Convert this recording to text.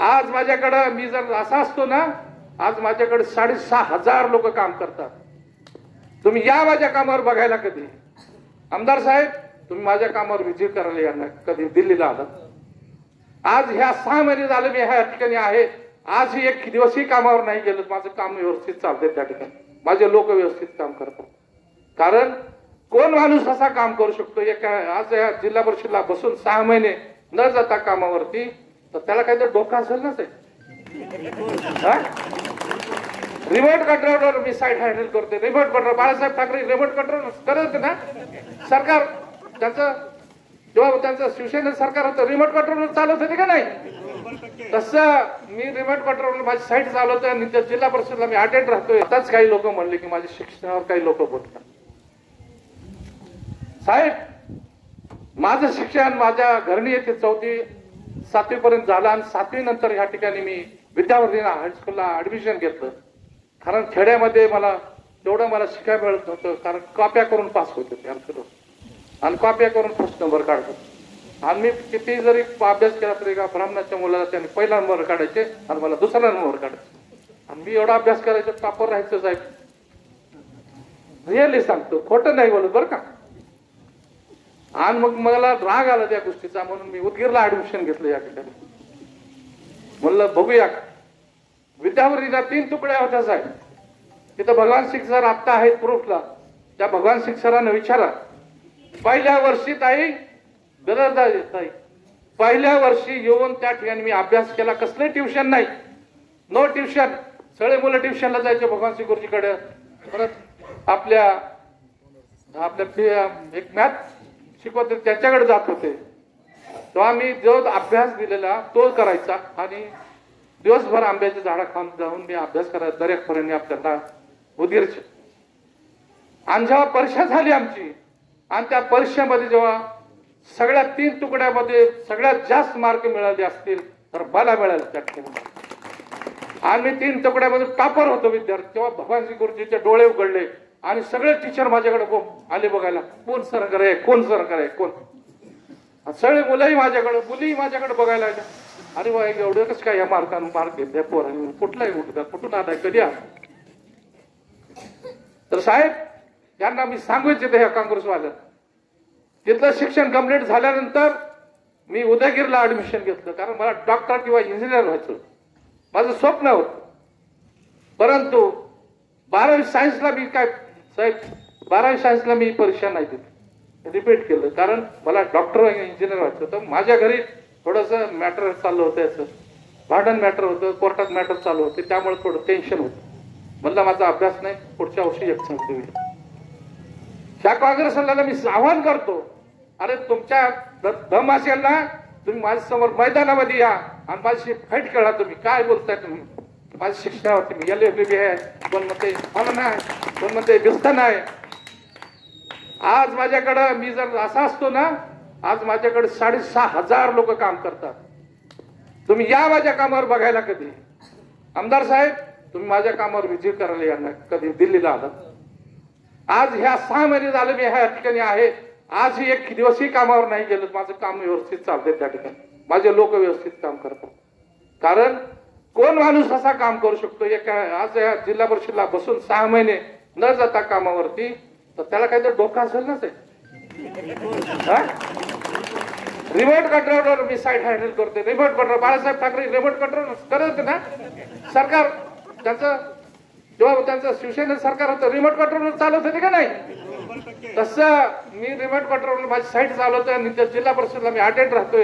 आज माझ्याकडं मी जर असा असतो ना आज माझ्याकडे साडेसहा हजार लोक काम करतात. तुम्ही या माझ्या कामावर बघायला कधी? आमदार साहेब तुम्ही माझ्या कामावर विजिट करायला यांना कधी दिल्लीला आलात आज ह्या सहा महिने झाले मी ह्या ठिकाणी आहे. आज एक दिवसही कामावर नाही गेलो. माझं काम व्यवस्थित चालते त्या ठिकाणी. माझे लोक व्यवस्थित काम करतात. कारण कोण माणूस असा काम करू शकतो? एका आज या जिल्हा परिषदला बसून सहा महिने न जाता कामावरती तर त्याला काहीतरी डोकं असेल ना ते. रिमोट कंट्रोलवर मी साईट हँडल करते remote control Balasaheb Thackeray remote control करत होते ना? सरकार त्यांचं जेव्हा त्यांचं शिवसेना सरकार होतं रिमोट कंट्रोलवर चालवत होते का नाही? तसं मी रिमोट कंट्रोलवर माझी साईट चालवतो आणि त्या जिल्हा परिषदला मी अटेंड राहतोय. आताच काही लोक म्हणले की माझ्या शिक्षणावर काही लोक बोलतात. साहेब माझं शिक्षण माझ्या घरणी येथे चौथी सातवीपर्यंत झालं आणि सातवी नंतर या ठिकाणी मी विद्यावर्धीना हायस्कूलला ऍडमिशन घेतलं. कारण खेड्यामध्ये मला तेवढं मला शिकायला मिळत नव्हतं कारण कॉप्या करून पास होत होते आमचं आणि कॉप्या करून फर्स्ट नंबर काढतो आणि मी किती जरी अभ्यास केला तरी का ब्राह्मणाच्या मुलाला त्यांनी पहिला नंबर काढायचे आणि मला दुसरा नंबर काढायचे. आणि मी एवढा अभ्यास करायचो टॉपर राहायचं साहेब. रिअली सांगतो खोटं नाही बोलत बरं का. आणि मग मला राग आला त्या गोष्टीचा म्हणून मी उदगीरला ऍडमिशन घेतलं या ठिकाणी म्हणलं बघूया. विद्यावरीला तीन तुकड्या होत्या साहेब. तिथं भगवान सिंग सर आत्ता आहेत प्रूफला. त्या भगवान सिंग सरांना विचारा. पहिल्या वर्षी ताई गरजदार ताई पहिल्या वर्षी येऊन त्या ठिकाणी मी अभ्यास केला. कसले ट्युशन नाही. नो ट्युशन सगळे मुलं ट्युशनला जायचे भगवान सिंग गुरुजीकडे. परत आपल्या आपल्या एक मॅथ शिकवत त्याच्याकडे जात होते. तेव्हा मी जो अभ्यास दिलेला तो करायचा आणि दिवसभर आंब्याच्या झाडा खाऊन जाऊन मी अभ्यास करायचा दरेकपर्यंत आपल्याला उदगीरचे आणि जेव्हा परीक्षा झाली आमची आणि त्या परीक्षेमध्ये जेव्हा सगळ्या तीन तुकड्यामध्ये सगळ्यात जास्त मार्क मिळाले असतील तर मला मिळाले त्या ठिकाणी. आणि मी तीन तुकड्यामध्ये टॉपर होतो विद्यार्थी. तेव्हा भगवानजी गुरुजीचे डोळे उघडले. आणि सगळे टीचर माझ्याकडे बो- आले बघायला. कोण सर आहे कोण सर आहे कोण? सगळे मुलंही माझ्याकडे मुलीही माझ्याकडे बघायला आल्या. अरे वा एवढं कसं काय या मार्कानं मार्क घेतल्या पोरांनी? कुठलाही उठता कुठून आलाय कधी आला? तर साहेब यांना मी सांगू इच्छिते ह्या काँग्रेसवाल्या तिथलं शिक्षण कंप्लीट झाल्यानंतर मी उदयगिरीला ऍडमिशन घेतलं. कारण मला डॉक्टर किंवा इंजिनियर व्हायचं माझं स्वप्न होतं. परंतु बारावी सायन्सला मी काय साहेब बारावी सायन्सला मी परीक्षा नाही दिली रिपीट केलं. कारण मला डॉक्टर इंजिनियर व्हायचं होतं. माझ्या घरी थोडंसं मॅटर चाललं होतं याचं. भांडण मॅटर होतं. कोर्टात मॅटर चालू होते. त्यामुळे थोडं टेन्शन होतं. म्हणलं माझा अभ्यास नाही. पुढच्या वर्षी एक संधी होईल ह्या काँग्रेसला मी आव्हान करतो. अरे तुमच्या द- दम असेल ना तुम्ही माझ्यासमोर मैदानामध्ये या आणि माझी फाईट खेळा तुम्ही. काय बोलताय तुम्ही? माझ्या शिक्षणावरती मी एल बी आहे. कोण म्हणते मला नाही कोण म्हणते बिस्ता नाही. आज माझ्याकडं मी जर असा असतो ना आज माझ्याकडे साडेसहा हजार लोक काम करतात. तुम्ही या माझ्या कामावर बघायला कधी? आमदार साहेब तुम्ही माझ्या कामावर विजिट करायला या ना कधी दिल्लीला आलात? आज ह्या सहा महिने झाले मी ह्या ठिकाणी आहे. आजही एक दिवसही कामावर नाही गेलो. माझं काम व्यवस्थित चालतंय त्या ठिकाणी. माझे लोक व्यवस्थित काम करतात. कारण कोण माणूस असा काम करू शकतो? एका आज या जिल्हा परिषदला बसून सहा महिने न जाता कामावरती तर त्याला काहीतरी डोका असेल ना रिमोट कंट्रोलवर मी साईट हँडल करते remote control Balasaheb Thackeray remote control करत ना? सरकार त्यांचं जेव्हा त्यांचं शिवसेना सरकार होतं रिमोट कंट्रोलवर चालवत होते का नाही? तसं मी रिमोट कंट्रोल माझी साईट चालवतोय आणि जिल्हा परिषदला मी अटेंड राहतोय.